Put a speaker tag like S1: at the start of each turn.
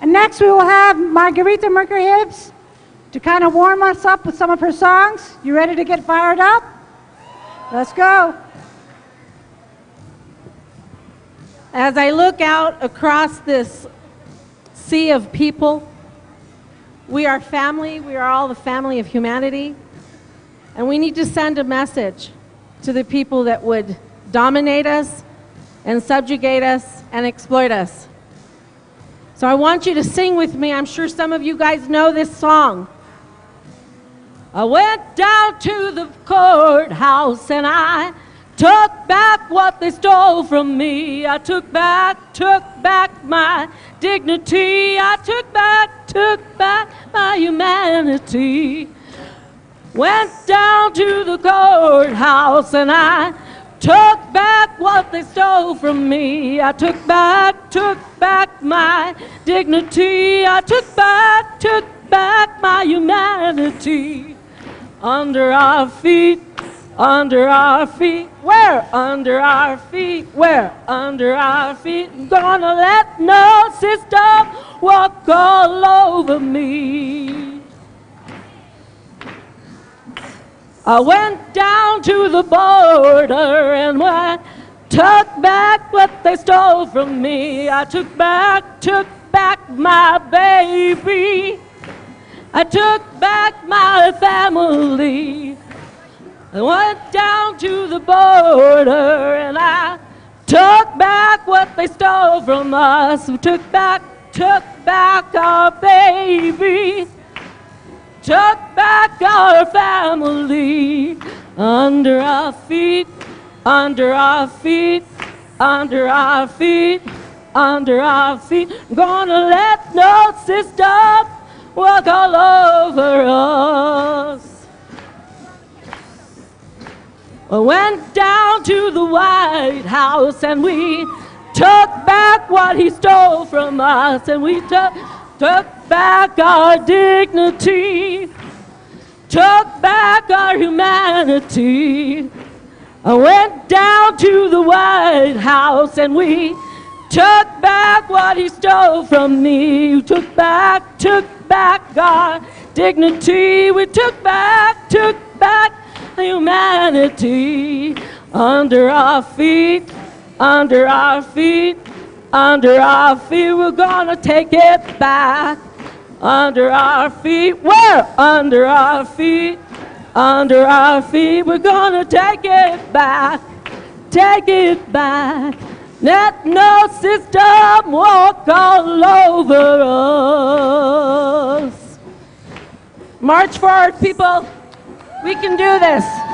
S1: And next we will have Margarita Mercure Hibbs to kind of warm us up with some of her songs. You ready to get fired up? Let's go.
S2: As I look out across this sea of people, we are family. We are all the family of humanity. And we need to send a message to the people that would dominate us and subjugate us and exploit us. So I want you to sing with me. I'm sure some of you guys know this song. I went down to the courthouse and I took back what they stole from me. I took back, took back my dignity. I took back, took back my humanity. Went down to the courthouse and I took back what they stole from me. I took back, took back my dignity. I took back, took back my humanity. Under our feet, under our feet, where? Under our feet, where? Under our feet. Gonna let no system walk all over me. I went down to the border and I took back what they stole from me. I took back, took back my baby. I took back my family. I went down to the border and I took back what they stole from us. We took back, took back our baby took back our family under our feet, under our feet, under our feet, under our feet. Gonna let no system walk all over us. I went down to the White House and we took back what he stole from us and we took took back our dignity, took back our humanity. I went down to the White House and we took back what he stole from me. We took back, took back our dignity. We took back, took back humanity under our feet, under our feet under our feet. We're gonna take it back. Under our feet, We're Under our feet, under our feet. We're gonna take it back. Take it back. Let no system walk all over us. March forward, people. We can do this.